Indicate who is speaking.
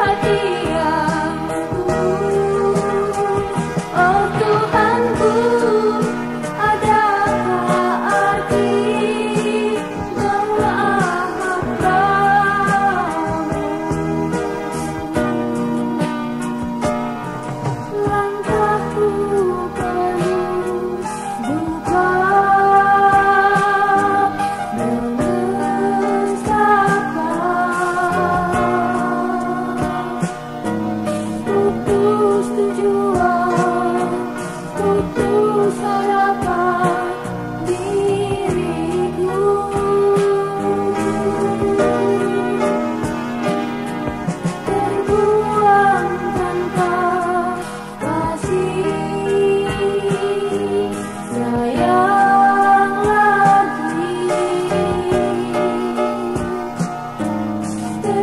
Speaker 1: hati.